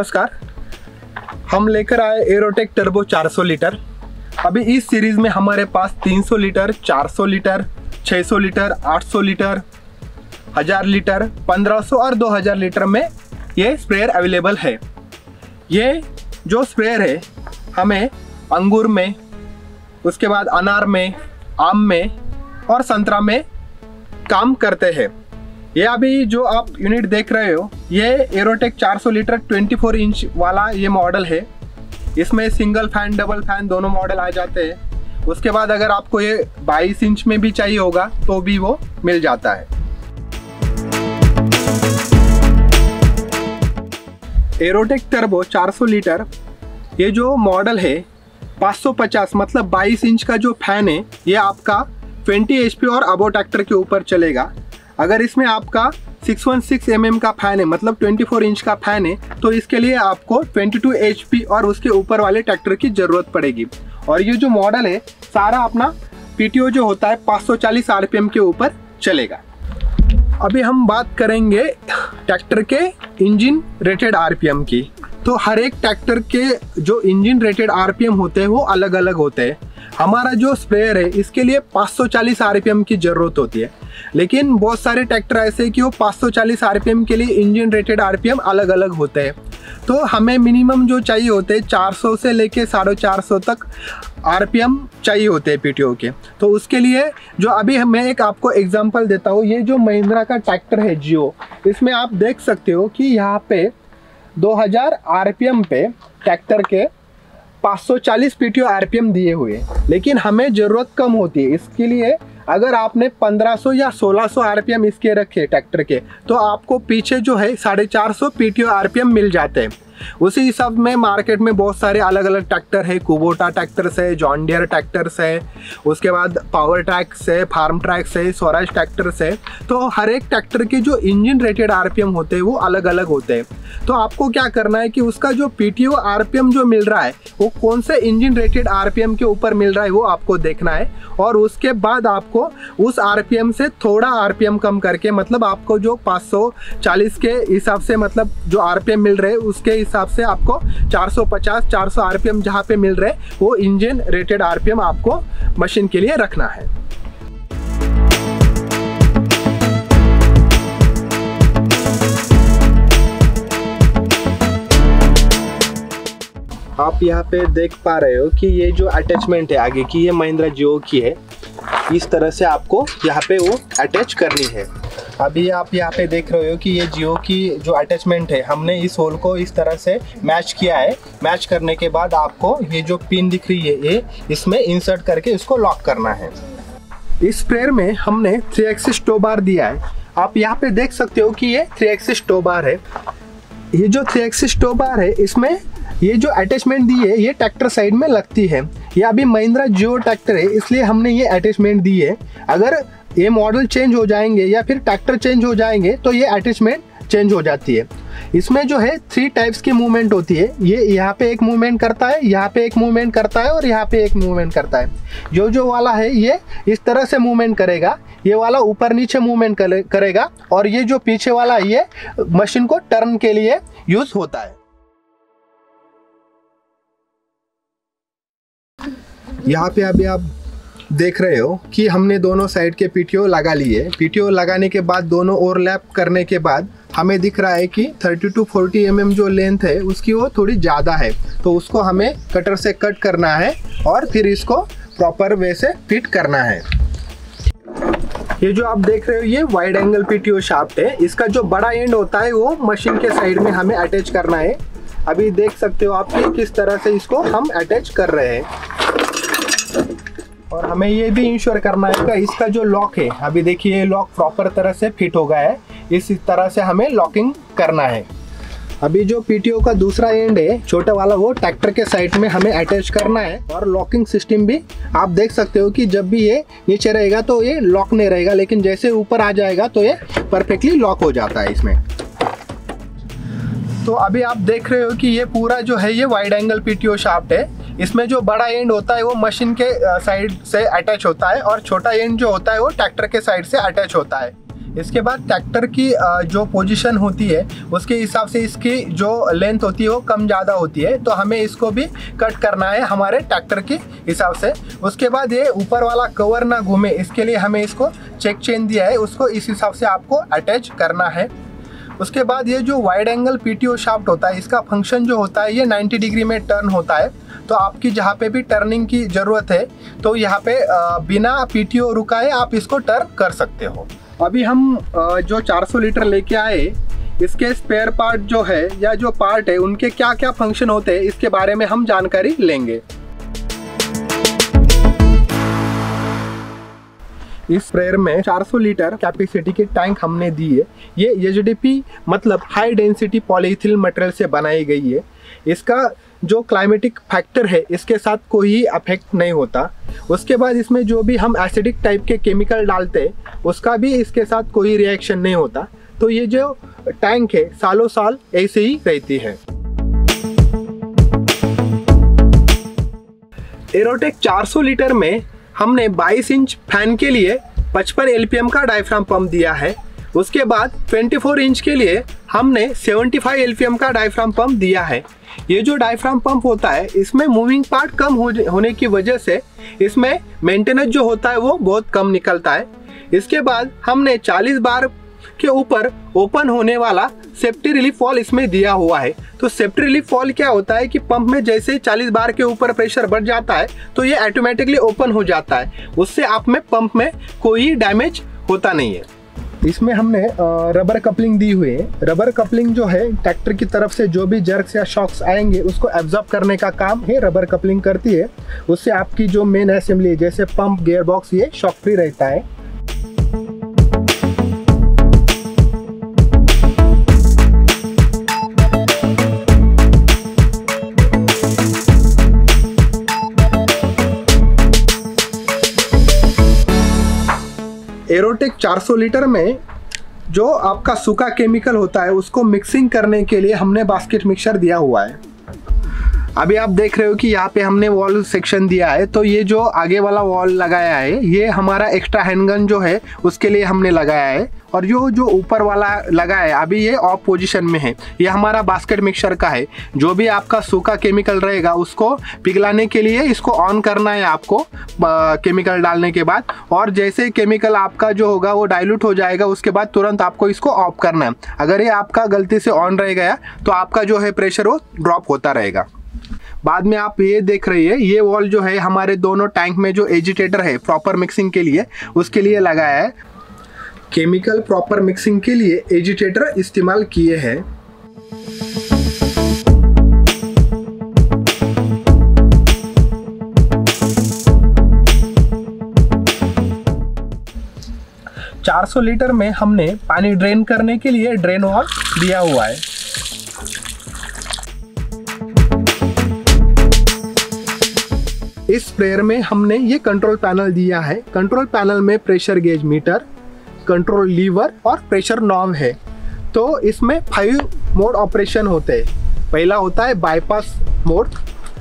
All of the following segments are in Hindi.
नमस्कार। हम लेकर आए एरोटेक टर्बो 400 लीटर। अभी इस सीरीज़ में हमारे पास 300 litre 400 litre 600 litre 800 litre 1000 litre 1500 और 2000 लीटर में ये स्प्रेयर अवेलेबल है। ये जो स्प्रेयर है, हमें अंगूर में, उसके बाद अनार में, आम में और संतरा में काम करते हैं। ये अभी जो आप यूनिट देख रहे हो ये एरोटेक 400 लीटर 24 इंच वाला ये मॉडल है। इसमें सिंगल फ़ैन डबल फ़ैन दोनों मॉडल आ जाते हैं। उसके बाद अगर आपको ये 22 इंच में भी चाहिए होगा तो भी वो मिल जाता है। एरोटेक टर्बो 400 लीटर, ये जो मॉडल है 550 मतलब 22 इंच का जो फ़ैन है, ये आपका 20 एचपी और अबो ट्रैक्टर के ऊपर चलेगा। अगर इसमें आपका 616 mm का फ़ैन है मतलब 24 इंच का फ़ैन है तो इसके लिए आपको 22 एच और उसके ऊपर वाले ट्रैक्टर की ज़रूरत पड़ेगी। और ये जो मॉडल है, सारा अपना पीटीओ जो होता है 540 आरपीएम के ऊपर चलेगा। अभी हम बात करेंगे ट्रैक्टर के इंजन रेटेड आरपीएम की। तो हर एक ट्रैक्टर के जो इंजन रेटेड आरपीएम होते हैं, वो अलग अलग होते हैं। हमारा जो स्प्रेयर है, इसके लिए 540 आरपीएम की ज़रूरत होती है। लेकिन बहुत सारे ट्रैक्टर ऐसे कि वो 540 आरपीएम के लिए इंजन रेटेड आरपीएम अलग अलग होते हैं। तो हमें मिनिमम जो चाहिए होते हैं 400 से लेके साढ़े चार तक आरपीएम चाहिए होते हैं पीटीओ के। तो उसके लिए जो अभी मैं एक आपको एग्जांपल देता हूँ, ये जो महिंद्रा का ट्रैक्टर है जियो इसमें आप देख सकते हो कि यहाँ पे 2000 आरपीएम पे ट्रैक्टर के 540 पीटीओ आरपीएम दिए हुए। लेकिन हमें ज़रूरत कम होती है। इसके लिए अगर आपने 1500 या 1600 आरपीएम इसके रखे, ट्रैक्टर के तो आपको पीछे जो है साढ़े चार सौ आरपीएम मिल जाते हैं। उसी हिसाब में मार्केट में बहुत सारे अलग अलग ट्रैक्टर है कुबोटा ट्रैक्टर्स है जॉन्डियर ट्रैक्टर्स है, उसके बाद पावर ट्रैक्स है फार्म ट्रैक्स है स्वराज ट्रैक्टर्स है। तो हर एक ट्रैक्टर के जो इंजन रेटेड आरपीएम होते हैं, वो अलग अलग होते हैं। तो आपको क्या करना है कि उसका जो पीटीओ आरपीएम जो मिल रहा है, वो कौन से इंजन रेटेड आरपीएम के ऊपर मिल रहा है, वो आपको देखना है। और उसके बाद आपको उस आरपीएम से थोड़ा आरपीएम कम करके मतलब आपको जो 540 के हिसाब से मतलब जो आरपीएम मिल रहे हैं, उसके हिसाब से आपको 450 400 आरपीएम जहाँ पे मिल रहे, वो इंजन रेटेड आरपीएम आपको मशीन के लिए रखना है। आप यहाँ पे देख पा रहे हो कि ये जो अटैचमेंट है आगे की, ये महिंद्रा जियो की है, इस तरह से आपको यहाँ पे वो अटैच करनी है। अभी आप यहाँ पे देख रहे हो कि ये जियो की जो अटैचमेंट है, हमने इस होल को इस तरह से मैच किया है। मैच करने के बाद आपको ये जो पिन दिख रही है, ये इसमें इंसर्ट करके इसको लॉक करना है। इस स्प्रेयर में हमने थ्री एक्सिस टोबार दिया है। आप यहाँ पे देख सकते हो कि ये थ्री एक्सिस टोबार है। ये जो थ्री एक्सिस टोबार है, इसमें ये जो अटैचमेंट दी है, ये ट्रैक्टर साइड में लगती है। ये अभी महिंद्रा जियो ट्रैक्टर है, इसलिए हमने ये अटैचमेंट दी है। अगर ये मॉडल चेंज हो जाएँगे या फिर ट्रैक्टर चेंज हो जाएँगे तो ये अटैचमेंट चेंज हो जाती है। इसमें जो है थ्री टाइप्स की मूवमेंट होती है। ये यहाँ पे एक मूवमेंट करता है, यहाँ पे एक मूवमेंट करता है और यहाँ पे एक मूवमेंट करता है। जो जो वाला है, ये इस तरह से मूवमेंट करेगा, ये वाला ऊपर नीचे मूवमेंट करेगा और ये जो पीछे वाला ये मशीन को टर्न के लिए यूज़ होता है। यहाँ पे अभी आप देख रहे हो कि हमने दोनों साइड के पीटीओ लगा लिए। पीटीओ लगाने के बाद दोनों ओवरलैप करने के बाद हमें दिख रहा है कि 30 टू 40 एम mm जो लेंथ है, उसकी वो थोड़ी ज़्यादा है। तो उसको हमें कटर से कट करना है और फिर इसको प्रॉपर वे से फिट करना है। ये जो आप देख रहे हो, ये वाइड एंगल पीटीओ शाफ्ट है। इसका जो बड़ा एंड होता है, वो मशीन के साइड में हमें अटैच करना है। अभी देख सकते हो आप कि किस तरह से इसको हम अटैच कर रहे हैं। और हमें ये भी इंश्योर करना है कि इसका जो लॉक है, अभी देखिए ये लॉक प्रॉपर तरह से फिट हो गया है। इस तरह से हमें लॉकिंग करना है। अभी जो पीटीओ का दूसरा एंड है, छोटा वाला, वो ट्रैक्टर के साइड में हमें अटैच करना है। और लॉकिंग सिस्टम भी आप देख सकते हो कि जब भी ये नीचे रहेगा तो ये लॉक नहीं रहेगा, लेकिन जैसे ऊपर आ जाएगा तो ये परफेक्टली लॉक हो जाता है इसमें। तो अभी आप देख रहे हो कि ये पूरा जो है, ये वाइड एंगल पीटीओ शाफ्ट है। इसमें जो बड़ा एंड होता है, वो मशीन के साइड से अटैच होता है और छोटा एंड जो होता है, वो ट्रैक्टर के साइड से अटैच होता है। इसके बाद ट्रैक्टर की जो पोजीशन होती है, उसके हिसाब से इसकी जो लेंथ होती है, वो कम ज़्यादा होती है। तो हमें इसको भी कट करना है, हमारे ट्रैक्टर के हिसाब से। उसके बाद ये ऊपर वाला कवर ना घूमे, इसके लिए हमें इसको चेक चेन दिया है, उसको इस हिसाब से आपको अटैच करना है। उसके बाद ये जो वाइड एंगल पीटीओ शाफ्ट होता है, इसका फ़ंक्शन जो होता है, ये 90 डिग्री में टर्न होता है। तो आपकी जहाँ पे भी टर्निंग की ज़रूरत है तो यहाँ पे बिना पीटीओ रुकाए आप इसको टर्न कर सकते हो। अभी हम जो 400 लीटर लेके आए, इसके स्पेयर पार्ट जो है या जो पार्ट है, उनके क्या क्या फ़ंक्शन होते हैं, इसके बारे में हम जानकारी लेंगे। इस स्प्रेयर में 400 लीटर कैपेसिटी की टैंक हमने दी है। ये एच मतलब हाई डेंसिटी पॉलीथिल मटेरियल से बनाई गई है। इसका जो क्लाइमेटिक फैक्टर है, इसके साथ कोई अफेक्ट नहीं होता। उसके बाद इसमें जो भी हम एसिडिक टाइप के केमिकल डालते हैं, उसका भी इसके साथ कोई रिएक्शन नहीं होता। तो ये जो टैंक है सालों साल ऐसे ही रहती है। एरोटेक 400 लीटर में हमने 22 इंच फ़ैन के लिए 55 एलपीएम का डायफ्राम पंप दिया है। उसके बाद 24 इंच के लिए हमने 75 एलपीएम का डायफ्राम पंप दिया है। ये जो डायफ्राम पंप होता है, इसमें मूविंग पार्ट कम होने की वजह से इसमें मेंटेनेंस जो होता है वो बहुत कम निकलता है। इसके बाद हमने 40 बार के ऊपर ओपन होने वाला सेफ्टी रिलीफ वॉल इसमें दिया हुआ है। तो सेफ्टी रिलीफ वॉल क्या होता है कि पंप में जैसे 40 बार के ऊपर प्रेशर बढ़ जाता है तो ये ऑटोमेटिकली ओपन हो जाता है। उससे आप में पंप में कोई डैमेज होता नहीं है। इसमें हमने रबर कपलिंग दी हुई है। रबर कपलिंग जो है ट्रैक्टर की तरफ़ से जो भी जर्क्स या शॉक्स आएँगे, उसको एब्जॉर्ब करने का काम है रबर कपलिंग करती है। उससे आपकी जो मेन असेंबली जैसे पंप गेयर बॉक्स ये शॉक फ्री रहता है। एरोटेक 400 लीटर में जो आपका सूखा केमिकल होता है, उसको मिक्सिंग करने के लिए हमने बास्केट मिक्सर दिया हुआ है। अभी आप देख रहे हो कि यहाँ पे हमने वॉल सेक्शन दिया है तो ये जो आगे वाला वॉल लगाया है, ये हमारा एक्स्ट्रा हैंडगन जो है, उसके लिए हमने लगाया है। और जो जो ऊपर वाला लगा है, अभी ये ऑफ़ पोजीशन में है। ये हमारा बास्केट मिक्सर का है। जो भी आपका सूखा केमिकल रहेगा, उसको पिघलाने के लिए इसको ऑन करना है आपको केमिकल डालने के बाद। और जैसे केमिकल आपका जो होगा, वो डाइल्यूट हो जाएगा, उसके बाद तुरंत आपको इसको ऑफ़ करना है। अगर ये आपका गलती से ऑन रह गया तो आपका जो है प्रेशर वो ड्रॉप होता रहेगा। बाद में आप ये देख रही है, ये वॉल जो है, हमारे दोनों टैंक में जो एजिटेटर है प्रॉपर मिक्सिंग के लिए, उसके लिए लगाया है। केमिकल प्रॉपर मिक्सिंग के लिए एजिटेटर इस्तेमाल किए हैं। चार सौ लीटर में हमने पानी ड्रेन करने के लिए ड्रेन वॉल दिया हुआ है। इस स्प्रेयर में हमने ये कंट्रोल पैनल दिया है। कंट्रोल पैनल में pressure gauge meter control lever और प्रेशर नॉब है। तो इसमें फाइव मोड ऑपरेशन होते हैं। पहला होता है बाईपास मोड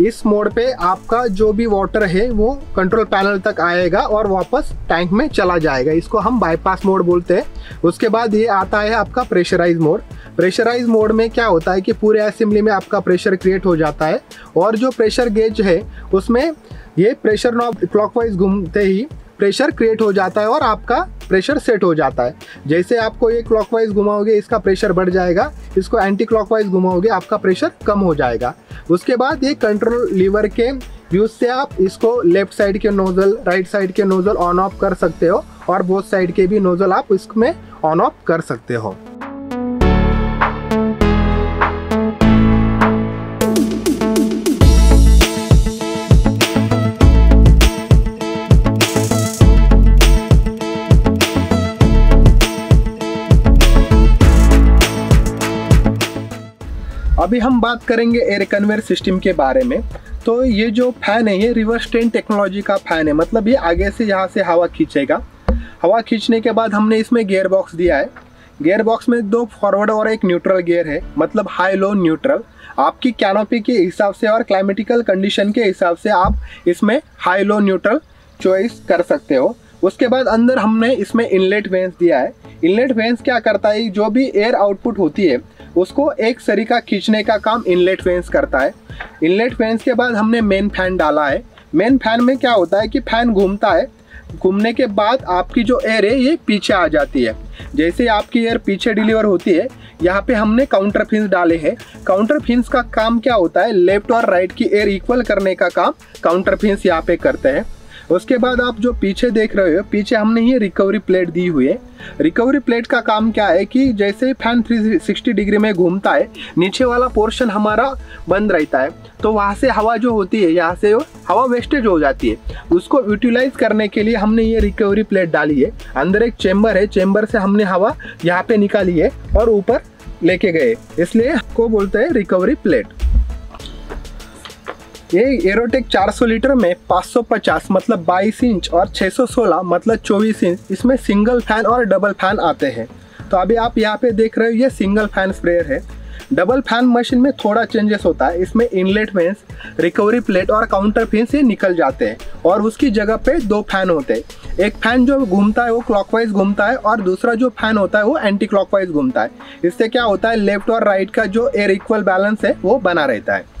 इस मोड पे आपका जो भी वाटर है, वो कंट्रोल पैनल तक आएगा और वापस टैंक में चला जाएगा। इसको हम बाईपास मोड बोलते हैं। उसके बाद ये आता है आपका प्रेशराइज मोड प्रेशराइज मोड में क्या होता है कि पूरे असेंबली में आपका प्रेशर क्रिएट हो जाता है और जो प्रेशर गेज है, उसमें ये प्रेशर नॉब क्लॉकवाइज घूमते ही प्रेशर क्रिएट हो जाता है और आपका प्रेशर सेट हो जाता है। जैसे आपको ये क्लॉकवाइज घुमाओगे, इसका प्रेशर बढ़ जाएगा, इसको एंटी क्लॉकवाइज घुमाओगे, आपका प्रेशर कम हो जाएगा। उसके बाद ये कंट्रोल लीवर के यूज़ से आप इसको लेफ़्ट साइड के नोजल राइट साइड के नोजल ऑन ऑफ़ कर सकते हो और बोथ साइड के भी नोजल आप इसमें ऑन ऑफ़ कर सकते हो। अभी हम बात करेंगे एयर कन्वेयर सिस्टम के बारे में। तो ये जो फ़ैन है, ये रिवर्स ट्रेन टेक्नोलॉजी का फ़ैन है। मतलब ये आगे से यहाँ से हवा खींचेगा। हवा खींचने के बाद हमने इसमें गेयर बॉक्स दिया है। गेयर बॉक्स में दो फॉरवर्ड और एक न्यूट्रल गेयर है। मतलब हाई लो न्यूट्रल आपकी कैनोपी के हिसाब से और क्लाइमेटिकल कंडीशन के हिसाब से आप इसमें हाई लो न्यूट्रल चॉइस कर सकते हो। उसके बाद अंदर हमने इसमें इनलेट वेंस दिया है। इनलेट वेंस क्या करता है? जो भी एयर आउटपुट होती है उसको एक सरीका खींचने का काम इनलेट वेंस करता है। इनलेट वेंस के बाद हमने मेन फ़ैन डाला है। मेन फ़ैन में क्या होता है कि फ़ैन घूमता है। घूमने के बाद आपकी जो एयर है, ये पीछे आ जाती है। जैसे आपकी एयर पीछे डिलीवर होती है, यहाँ पे हमने काउंटर फिन्स डाले हैं। काउंटर फिन्स का काम क्या होता है? लेफ़्ट और राइट की एयर इक्वल करने का काम काउंटर फिन्स यहाँ पे करते हैं। उसके बाद आप जो पीछे देख रहे हो, पीछे हमने ये रिकवरी प्लेट दी हुई है। रिकवरी प्लेट का काम क्या है कि जैसे फ़ैन 360 डिग्री में घूमता है, नीचे वाला पोर्शन हमारा बंद रहता है। तो वहाँ से हवा जो होती है, यहाँ से हवा वेस्टेज हो जाती है। उसको यूटिलाइज करने के लिए हमने ये रिकवरी प्लेट डाली है। अंदर एक चेम्बर है चेम्बर से हमने हवा यहाँ पे निकाली है और ऊपर लेके गए। इसलिए को बोलते हैं रिकवरी प्लेट ये एरोटेक 400 लीटर में 550 मतलब 22 इंच और 616 मतलब 24 इंच, इसमें सिंगल फ़ैन और डबल फ़ैन आते हैं। तो अभी आप यहाँ पे देख रहे हो, ये सिंगल फ़ैन स्प्रेयर है। डबल फ़ैन मशीन में थोड़ा चेंजेस होता है, इसमें इनलेट फेंस रिकवरी प्लेट और काउंटर फेंस ये निकल जाते हैं और उसकी जगह पे दो फ़ैन होते हैं। एक फ़ैन जो घूमता है, वो क्लॉकवाइज घूमता है और दूसरा जो फ़ैन होता है, वो एंटी क्लॉकवाइज घूमता है। इससे क्या होता है लेफ़्ट और राइट का जो एयर इक्वल बैलेंस है, वो बना रहता है।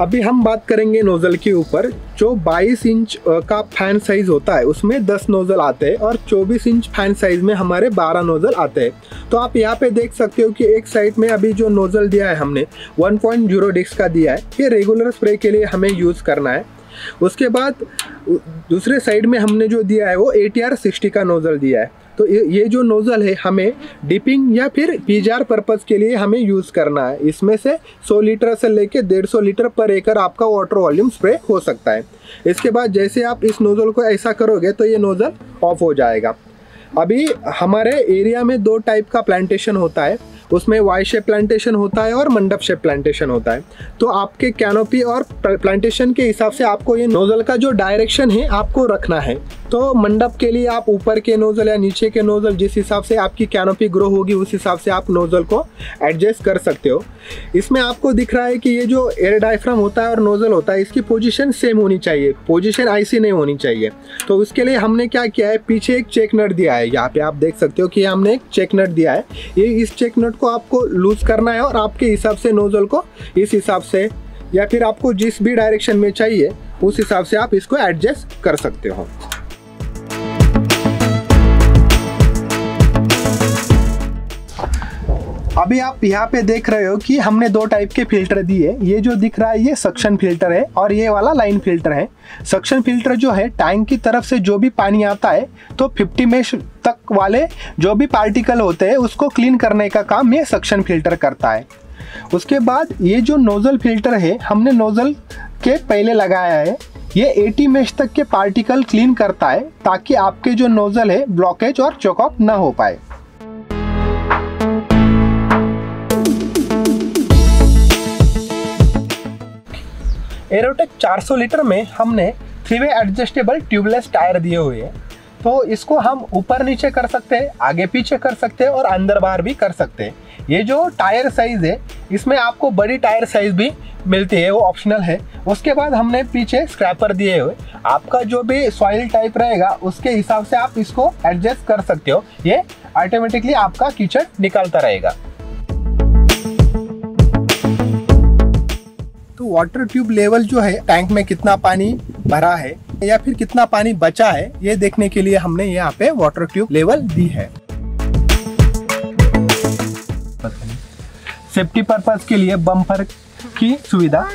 अभी हम बात करेंगे नोज़ल के ऊपर, जो 22 इंच का फ़ैन साइज़ होता है, उसमें 10 नोज़ल आते हैं और 24 इंच फ़ैन साइज़ में हमारे 12 नोज़ल आते हैं। तो आप यहाँ पे देख सकते हो कि एक साइड में अभी जो नोज़ल दिया है हमने 1.0 डिस्क का दिया है, ये रेगुलर स्प्रे के लिए हमें यूज़ करना है। उसके बाद दूसरे साइड में हमने जो दिया है वो ए टी आर सिक्सटी का नोज़ल दिया है। तो ये जो नोज़ल है, हमें डिपिंग या फिर पीजार पर्पज़ के लिए हमें यूज़ करना है। इसमें से 100 लीटर से लेके 150 लीटर पर एकड़ आपका वाटर वॉल्यूम स्प्रे हो सकता है। इसके बाद जैसे आप इस नोज़ल को ऐसा करोगे तो ये नोज़ल ऑफ़ हो जाएगा। अभी हमारे एरिया में दो टाइप का प्लांटेशन होता है। उसमें वाई शेप प्लांटेशन होता है और मंडप शेप प्लांटेशन होता है। तो आपके कैनोपी और प्लांटेशन के हिसाब से आपको ये नोजल का जो डायरेक्शन है, आपको रखना है। तो मंडप के लिए आप ऊपर के नोजल या नीचे के नोजल जिस हिसाब से आपकी कैनोपी ग्रो होगी, उस हिसाब से आप नोजल को एडजस्ट कर सकते हो। इसमें आपको दिख रहा है कि ये जो एयर डायफ्राम होता है और नोजल होता है, इसकी पोजीशन सेम होनी चाहिए। पोजीशन ऐसी नहीं होनी चाहिए। तो उसके लिए हमने क्या किया है? पीछे एक चेक नट दिया है। यहाँ पे आप देख सकते हो कि हमने एक चेक नट दिया है। ये इस चेक नट को आपको लूज करना है और आपके हिसाब से नोजल को इस हिसाब से या फिर आपको जिस भी डायरेक्शन में चाहिए, उस हिसाब से आप इसको एडजस्ट कर सकते हो। अभी आप यहाँ पे देख रहे हो कि हमने दो टाइप के फ़िल्टर दिए ये जो दिख रहा है, ये सक्शन फ़िल्टर है और ये वाला लाइन फ़िल्टर है। सक्शन फ़िल्टर जो है टैंक की तरफ़ से जो भी पानी आता है तो 50 मेश तक वाले जो भी पार्टिकल होते हैं, उसको क्लीन करने का काम ये सक्शन फ़िल्टर करता है। उसके बाद ये जो नोज़ल फ़िल्टर है, हमने नोज़ल के पहले लगाया है। ये 80 मेश तक के पार्टिकल क्लीन करता है, ताकि आपके जो नोज़ल है ब्लॉकेज और चौकअप ना हो पाए। एरोटेक 400 लीटर में हमने three way adjustable tubeless tyre दिए हुए हैं। तो इसको हम ऊपर नीचे कर सकते हैं, आगे पीछे कर सकते हैं और अंदर बाहर भी कर सकते हैं। ये जो टायर साइज़ है, इसमें आपको बड़ी टायर साइज़ भी मिलती है, वो ऑप्शनल है। उसके बाद हमने पीछे स्क्रैपर दिए हुए। आपका जो भी सॉइल टाइप रहेगा, उसके हिसाब से आप इसको एडजस्ट कर सकते हो। ये ऑटोमेटिकली आपका कीचड़ निकलता रहेगा। तो वाटर ट्यूब लेवल जो है टैंक में कितना पानी भरा है या फिर कितना पानी बचा है, ये देखने के लिए हमने यहाँ पे वाटर ट्यूब लेवल दी है। सेफ्टी पर्पज के लिए बम्पर की सुविधा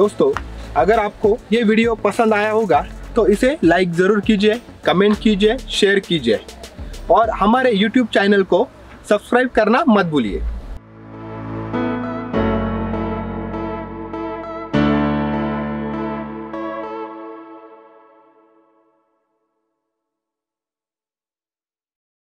दोस्तों, अगर आपको ये वीडियो पसंद आया होगा तो इसे लाइक ज़रूर कीजिए कमेंट कीजिए शेयर कीजिए। और हमारे यूट्यूब चैनल को सब्सक्राइब करना मत भूलिए।